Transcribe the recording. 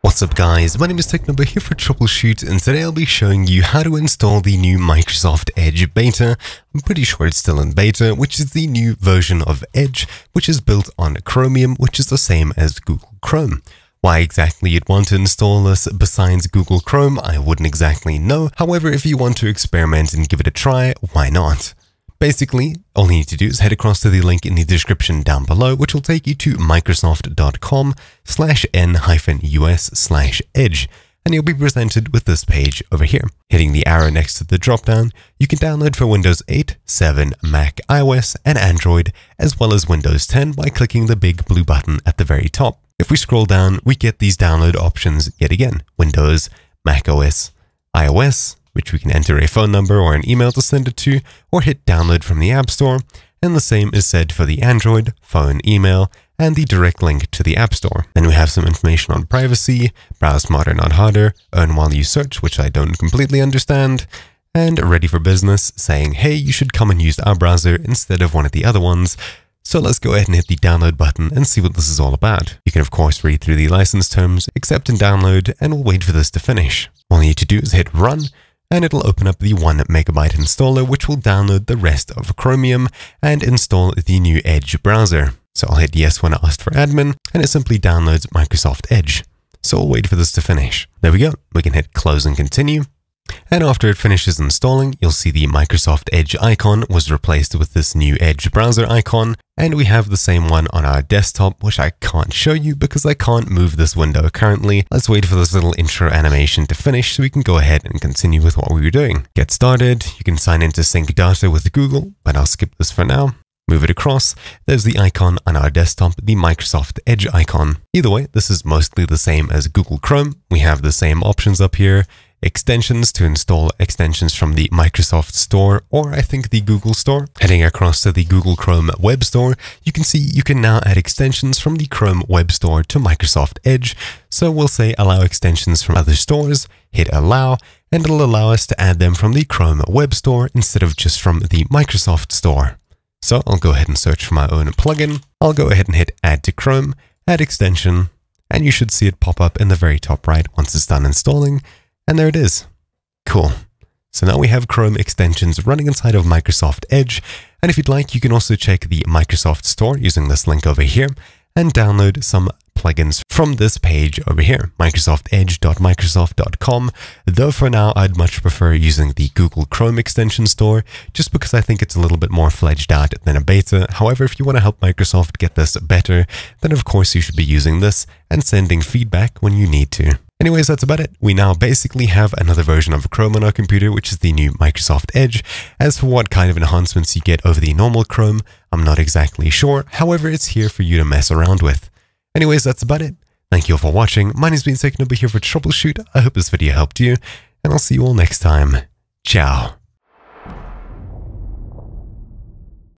What's up guys, my name is TechNobo here for TroubleChute and today I'll be showing you how to install the new Microsoft Edge beta. I'm pretty sure it's still in beta, which is the new version of Edge, which is built on Chromium, which is the same as Google Chrome. Why exactly you'd want to install this besides Google Chrome, I wouldn't exactly know. However, if you want to experiment and give it a try, why not? Basically, all you need to do is head across to the link in the description down below, which will take you to microsoft.com slash n-us slash edge, and you'll be presented with this page over here. Hitting the arrow next to the dropdown, you can download for Windows 8, 7, Mac, iOS, and Android, as well as Windows 10 by clicking the big blue button at the very top. If we scroll down, we get these download options yet again, Windows, Mac OS, iOS, which we can enter a phone number or an email to send it to, or hit download from the App Store, and the same is said for the Android, phone, email, and the direct link to the App Store. Then we have some information on privacy, browse smarter not harder, earn while you search, which I don't completely understand, and ready for business, saying, hey, you should come and use our browser instead of one of the other ones. So let's go ahead and hit the download button and see what this is all about. You can of course read through the license terms, accept and download, and we'll wait for this to finish. All you need to do is hit run, and it'll open up the 1 megabyte installer which will download the rest of Chromium and install the new Edge browser. So I'll hit yes when asked for admin and it simply downloads Microsoft Edge. So I'll wait for this to finish. There we go. We can hit close and continue. And after it finishes installing, you'll see the Microsoft Edge icon was replaced with this new Edge browser icon, and we have the same one on our desktop, which I can't show you because I can't move this window currently. Let's wait for this little intro animation to finish so we can go ahead and continue with what we were doing. Get started, you can sign in to sync data with Google, but I'll skip this for now. Move it across, there's the icon on our desktop, the Microsoft Edge icon. Either way, this is mostly the same as Google Chrome. We have the same options up here extensions to install extensions from the Microsoft Store or I think the Google Store. Heading across to the Google Chrome Web Store, you can see you can now add extensions from the Chrome Web Store to Microsoft Edge. So we'll say allow extensions from other stores, hit allow, and it'll allow us to add them from the Chrome Web Store instead of just from the Microsoft Store. So I'll go ahead and search for my own plugin. I'll go ahead and hit add to Chrome, add extension, and you should see it pop up in the very top right once it's done installing. And there it is. Cool. So now we have Chrome extensions running inside of Microsoft Edge. And if you'd like, you can also check the Microsoft Store using this link over here and download some plugins from this page over here, microsoftedge.microsoft.com, though for now I'd much prefer using the Google Chrome extension store, just because I think it's a little bit more fledged out than a beta. However, if you want to help Microsoft get this better, then of course you should be using this and sending feedback when you need to. Anyways, that's about it. We now basically have another version of Chrome on our computer, which is the new Microsoft Edge. As for what kind of enhancements you get over the normal Chrome, I'm not exactly sure. However, it's here for you to mess around with. Anyways, that's about it. Thank you all for watching. My name's been TechNobo here for TroubleChute. I hope this video helped you, and I'll see you all next time. Ciao.